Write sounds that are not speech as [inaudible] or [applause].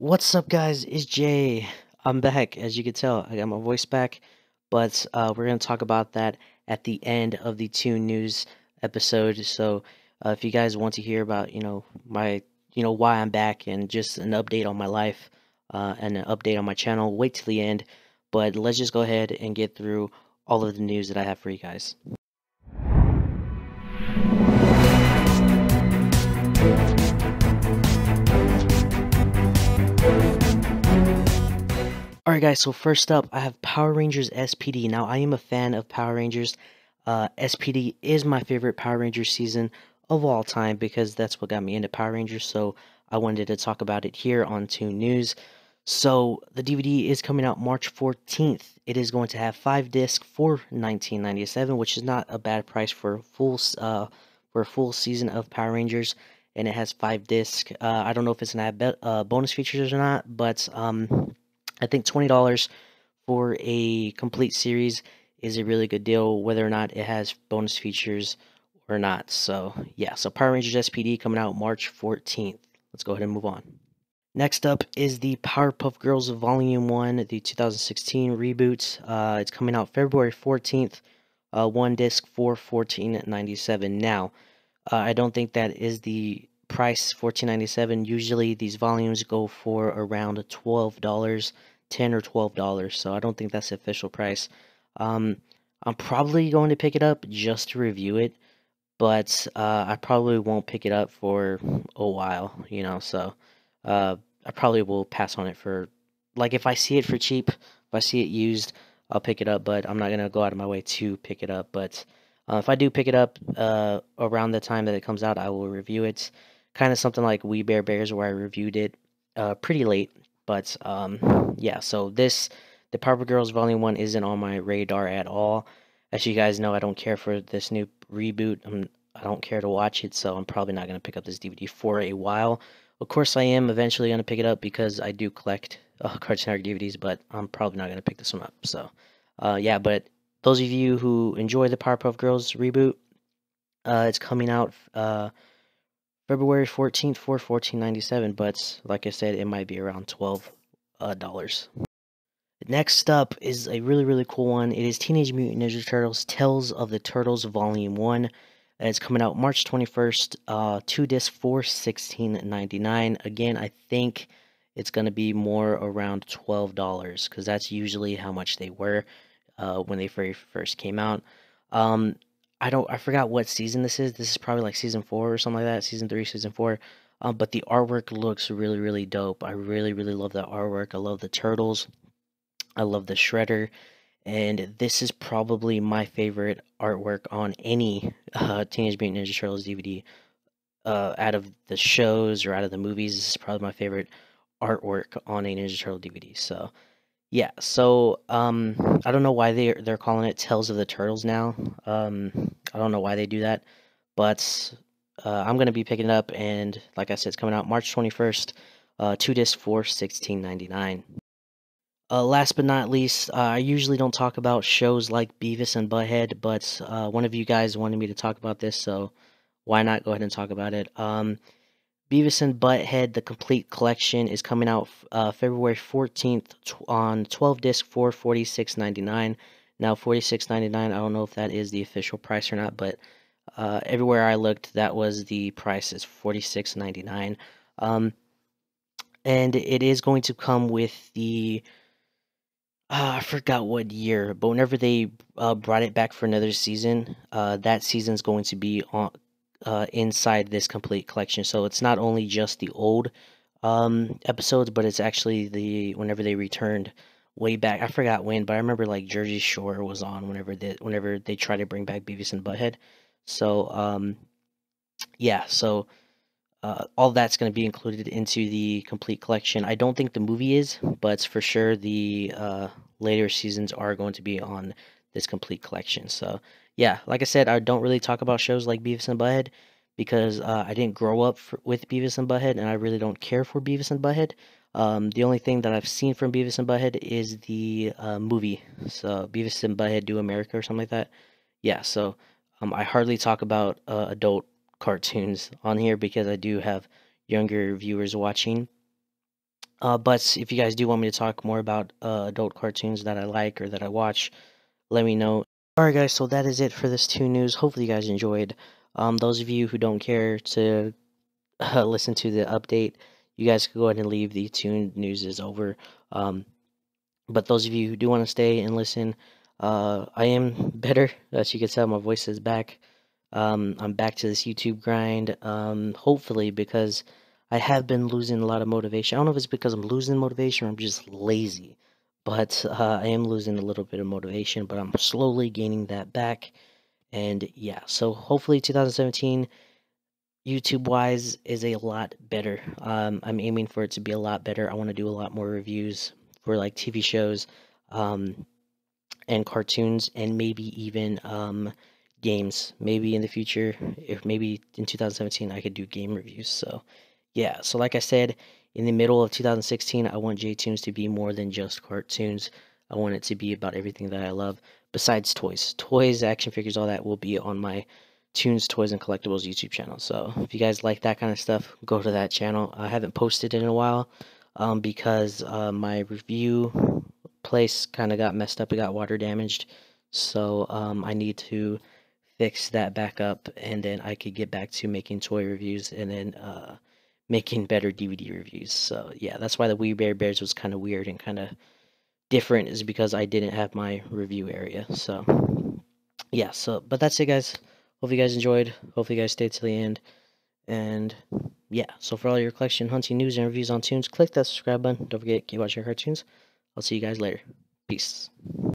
What's up, guys? It's Jay. I'm back. As you can tell, I got my voice back, but uh, we're going to talk about that at the end of the Toon News episode. So, uh, if you guys want to hear about, you know, my, you know, why I'm back and just an update on my life uh, and an update on my channel, wait till the end. But let's just go ahead and get through all of the news that I have for you guys. Alright guys, so first up, I have Power Rangers SPD. Now, I am a fan of Power Rangers. Uh, SPD is my favorite Power Rangers season of all time because that's what got me into Power Rangers, so I wanted to talk about it here on Toon News. So, the DVD is coming out March 14th. It is going to have 5 discs for 1997, which is not a bad price for full, uh, for a full season of Power Rangers and it has five discs. Uh, I don't know if it's gonna have uh, bonus features or not, but um, I think twenty dollars for a complete series is a really good deal, whether or not it has bonus features or not. So yeah, so Power Rangers SPD coming out March fourteenth. Let's go ahead and move on. Next up is the Powerpuff Girls Volume 1, the 2016 reboot. Uh, it's coming out February 14th, uh, one disc for 14.97. Now, uh, I don't think that is the price 14.97. Usually these volumes go for around $12, 10 or $12. So I don't think that's the official price. Um, I'm probably going to pick it up just to review it, but uh, I probably won't pick it up for a while, you know. So uh, I probably will pass on it for like if I see it for cheap, if I see it used, I'll pick it up. But I'm not gonna go out of my way to pick it up. But uh, if I do pick it up uh, around the time that it comes out, I will review it. Kind of something like We Bare Bears, where I reviewed it uh, pretty late. But um, yeah, so this, the Powerpuff Girls Volume 1 isn't on my radar at all. As you guys know, I don't care for this new reboot. I'm, I don't care to watch it, so I'm probably not going to pick up this DVD for a while. Of course, I am eventually going to pick it up because I do collect uh, [laughs] Cartoon Network DVDs, but I'm probably not going to pick this one up. So, uh, yeah, but those of you who enjoy the Powerpuff Girls reboot, uh, it's coming out uh, February 14th for 14.97, but like I said, it might be around 12 uh, dollars. Next up is a really really cool one. It is Teenage Mutant Ninja Turtles: Tales of the Turtles Volume One. It's coming out March 21st. Uh, two disc for 16.99. Again, I think it's gonna be more around twelve dollars because that's usually how much they were uh, when they very first came out. Um, I don't, I forgot what season this is. This is probably like season four or something like that. Season three, season four. Um, but the artwork looks really, really dope. I really, really love the artwork. I love the turtles. I love the shredder. And this is probably my favorite artwork on any uh, Teenage Mutant Ninja Turtles DVD. Uh, out of the shows or out of the movies, this is probably my favorite artwork on a Ninja Turtle DVD. So, yeah, so um, I don't know why they they're calling it Tales of the Turtles now. Um, I don't know why they do that, but uh, I'm gonna be picking it up, and like I said, it's coming out March 21st. Uh, two discs for 16.99. Uh, last but not least, uh, I usually don't talk about shows like Beavis and Butthead, but uh, one of you guys wanted me to talk about this, so why not go ahead and talk about it? Um, Beavis and Butthead, the complete collection, is coming out uh, February 14th on 12 disc for 46.99. Now, 46.99, I don't know if that is the official price or not, but uh, everywhere I looked, that was the price is 46.99. Um, and it is going to come with the uh, I forgot what year, but whenever they uh, brought it back for another season, uh, that season's going to be on uh, inside this complete collection. So it's not only just the old um, episodes, but it's actually the whenever they returned way back. I forgot when, but I remember like Jersey Shore was on whenever they whenever they tried to bring back Beavis and Butthead. So um, yeah, so uh, all that's going to be included into the complete collection. I don't think the movie is, but for sure the uh, later seasons are going to be on this complete collection. So yeah, like I said, I don't really talk about shows like Beavis and Butthead because uh, I didn't grow up for, with Beavis and Butthead, and I really don't care for Beavis and Butthead. Um, the only thing that I've seen from Beavis and Butthead is the uh, movie, so Beavis and Butthead Do America or something like that. Yeah, so um, I hardly talk about uh, adult cartoons on here because I do have younger viewers watching. Uh, but if you guys do want me to talk more about uh, adult cartoons that I like or that I watch, let me know. Alright guys, so that is it for this Toon News. Hopefully you guys enjoyed. Um, those of you who don't care to [laughs] uh, listen to the update, you guys can go ahead and leave. The Toon News is over. Um, but those of you who do want to stay and listen, uh, I am [laughs] better. As you can tell, my voice is back. Um, I'm back to this YouTube grind. Um, hopefully, because I have been losing a lot of motivation. I don't know if it's because I'm losing motivation or I'm just lazy. But uh, I am losing a little bit of motivation, but I'm slowly gaining that back. And yeah, so hopefully 2017 YouTube wise is a lot better. Um, I'm aiming for it to be a lot better. I want to do a lot more reviews for like TV shows um, and cartoons and maybe even um, games. Maybe in the future, if maybe in 2017 I could do game reviews. So yeah, so like I said, in the middle of 2016, I want Jay Toonz to be more than just cartoons. I want it to be about everything that I love besides toys. Toys, action figures, all that will be on my Tunes, Toys, and Collectibles YouTube channel. So if you guys like that kind of stuff, go to that channel. I haven't posted in a while um, because uh, my review place kind of got messed up. It got water damaged. So um, I need to fix that back up and then I could get back to making toy reviews and then uh, making better DVD reviews. So yeah, that's why the We Bare Bears was kind of weird and kind of different is because I didn't have my review area. So yeah, so but that's it guys. Hope you guys enjoyed. Hopefully you guys stayed to the end. And yeah, so for all your collection hunting news and reviews on tunes, click that subscribe button. Don't forget, keep watching cartoons. I'll see you guys later. Peace.